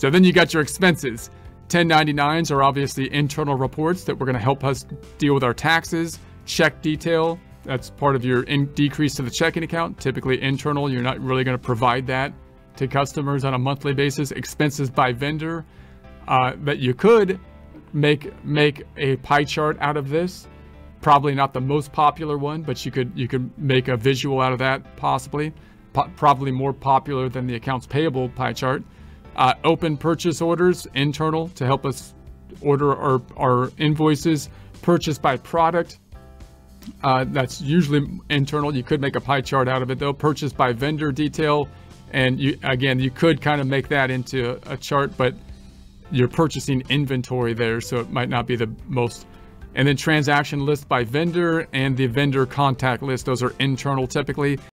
So then you got your expenses. 1099s are obviously internal reports that we're going to help us deal with our taxes, check detail. That's part of your in decrease to the checking account. Typically internal, you're not really going to provide that to customers on a monthly basis. Expenses by vendor uh, that you could make make a pie chart out of this. Probably not the most popular one, but you could you could make a visual out of that possibly. Po probably more popular than the accounts payable pie chart. Uh, open purchase orders, internal, to help us order our, our invoices. Purchase by product, uh, that's usually internal. You could make a pie chart out of it though. Purchase by vendor detail. And you again, you could kind of make that into a, a chart, but you're purchasing inventory there, so it might not be the most. And then transaction list by vendor and the vendor contact list. Those are internal typically.